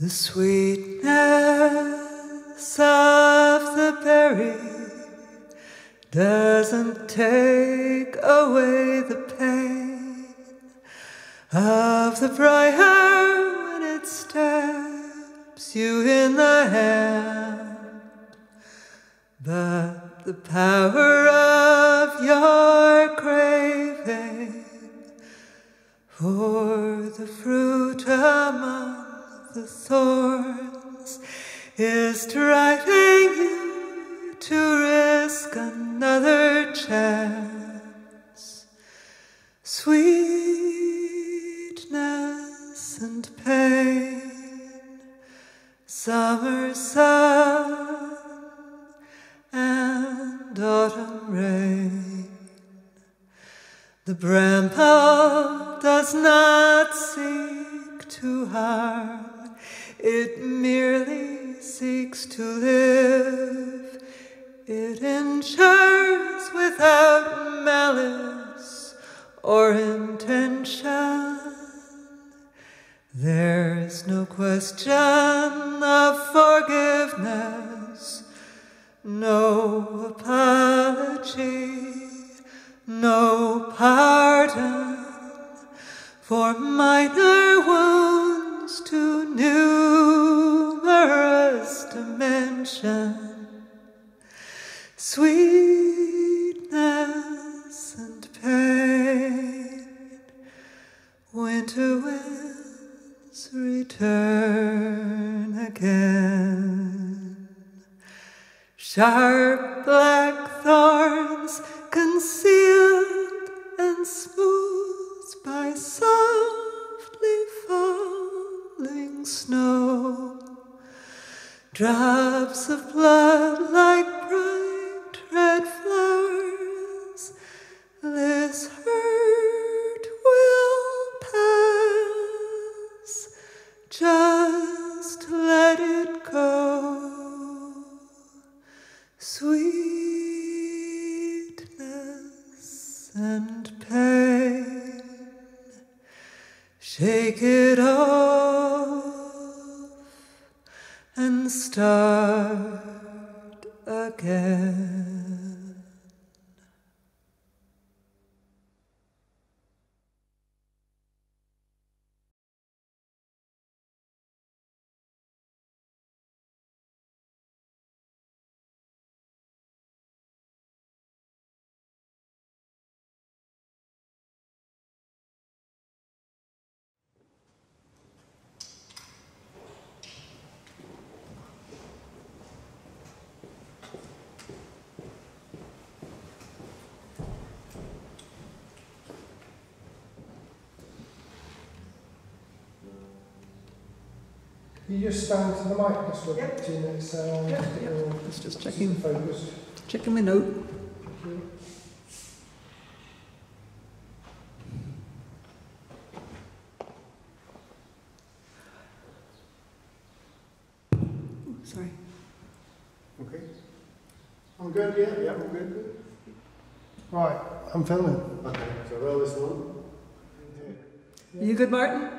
The sweetness of the berry doesn't take away the pain of the briar when it stabs you in the hand, but the power of your craving for the fruit among the thorns is driving you to risk another chance. Sweetness and pain, summer sun and autumn rain. The bramble does not seek to harm, it merely seeks to live. It ensures without malice or intention. There's no question of forgiveness, no apology, no pardon for minor wounds too numerous Sweetness and pain, winter winds return again. Sharp black thorns concealed and smoothed by softly falling snow. Drops of blood like bright red flowers. This hurt will pass. Just let it go. Sweetness and pain. Shake it off start again. You just stand to the mic just for Yep. two minutes? So Yep, just get yep. your Let's just keep checking, focused. checking my note. Thank. Sorry. Okay. I'm good, yeah? Yeah, I'm good. Right, I'm filming. Okay, so roll this one. You good, Martin? All good.